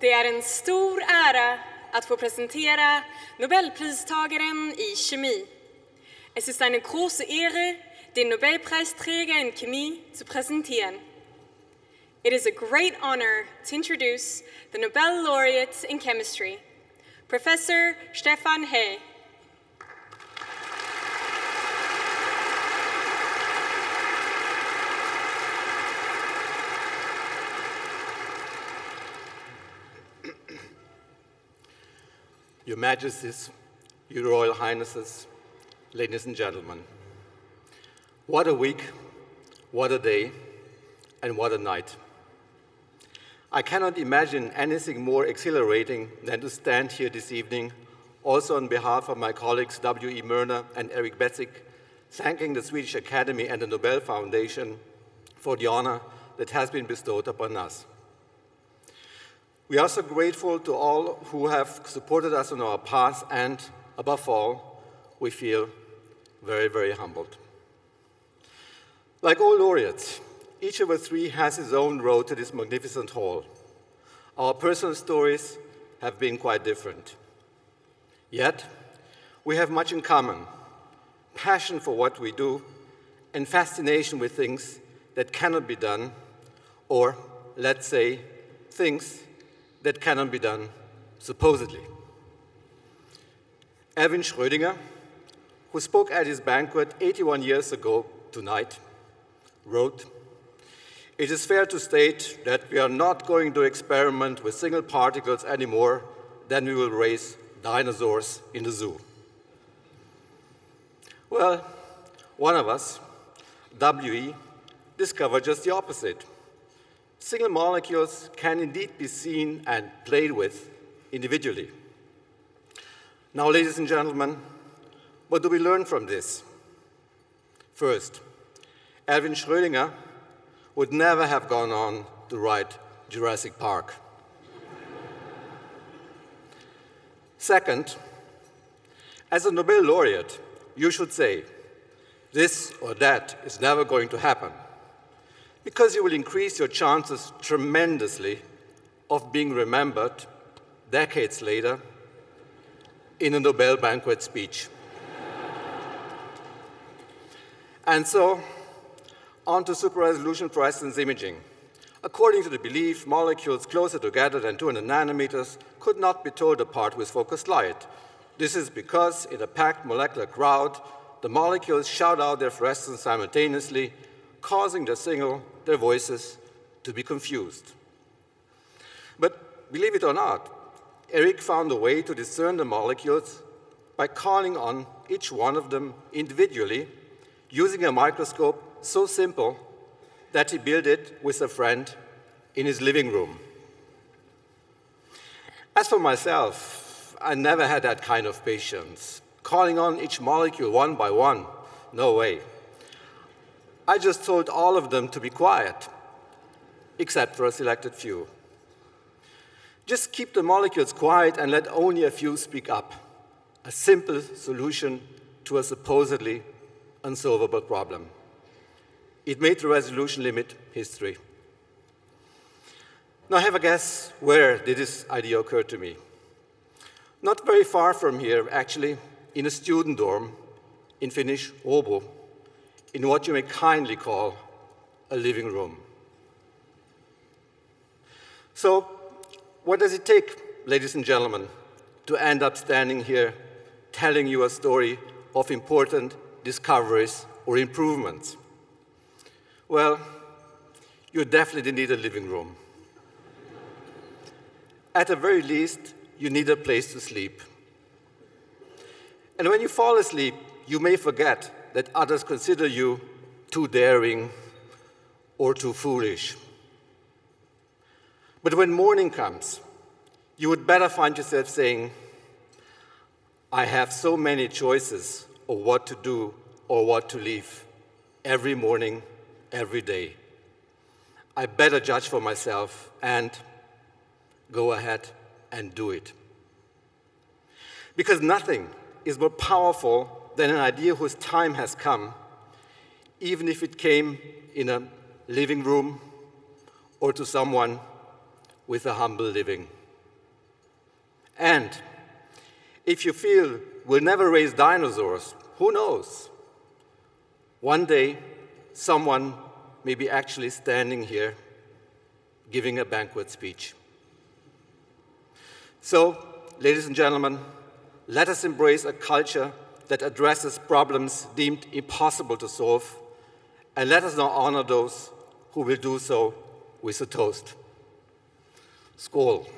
Det är en stor ära att få presentera Nobelpristagaren i kemi. Es ist eine große Ehre, den Nobelpreisträger in Chemie zu präsentieren. It is a great honor to introduce the Nobel laureate in chemistry, Professor Stefan Hey. Your Majesties, Your Royal Highnesses, ladies and gentlemen, what a week, what a day, and what a night. I cannot imagine anything more exhilarating than to stand here this evening, also on behalf of my colleagues W.E. Moerner and Eric Betzig, thanking the Swedish Academy and the Nobel Foundation for the honor that has been bestowed upon us. We are so grateful to all who have supported us on our path, and above all, we feel very, very humbled. Like all laureates, each of us three has his own road to this magnificent hall. Our personal stories have been quite different. Yet, we have much in common passion for what we do, and fascination with things that cannot be done, or let's say, things that cannot be done, supposedly. Erwin Schrödinger, who spoke at his banquet 81 years ago tonight, wrote, It is fair to state that we are not going to experiment with single particles anymore, than we will raise dinosaurs in the zoo. Well, one of us, WE, discovered just the opposite. Single molecules can indeed be seen and played with individually. Now, ladies and gentlemen, what do we learn from this? First, Erwin Schrödinger would never have gone on to write Jurassic Park. Second, as a Nobel laureate, you should say, this or that is never going to happen because you will increase your chances tremendously of being remembered decades later in a Nobel banquet speech. and so, on to super resolution fluorescence imaging. According to the belief, molecules closer together than 200 nanometers could not be told apart with focused light. This is because in a packed molecular crowd, the molecules shout out their fluorescence simultaneously causing the signal, their voices, to be confused. But believe it or not, Eric found a way to discern the molecules by calling on each one of them individually using a microscope so simple that he built it with a friend in his living room. As for myself, I never had that kind of patience. Calling on each molecule one by one, no way. I just told all of them to be quiet, except for a selected few. Just keep the molecules quiet and let only a few speak up. A simple solution to a supposedly unsolvable problem. It made the resolution limit history. Now, have a guess where did this idea occur to me? Not very far from here, actually, in a student dorm in Finnish Åbo in what you may kindly call a living room. So, what does it take, ladies and gentlemen, to end up standing here telling you a story of important discoveries or improvements? Well, you definitely need a living room. At the very least, you need a place to sleep. And when you fall asleep, you may forget that others consider you too daring or too foolish. But when morning comes, you would better find yourself saying, I have so many choices of what to do or what to leave every morning, every day. I better judge for myself and go ahead and do it. Because nothing is more powerful than an idea whose time has come, even if it came in a living room or to someone with a humble living. And if you feel we'll never raise dinosaurs, who knows? One day, someone may be actually standing here giving a banquet speech. So, ladies and gentlemen, let us embrace a culture that addresses problems deemed impossible to solve, and let us now honor those who will do so with a toast. Skål.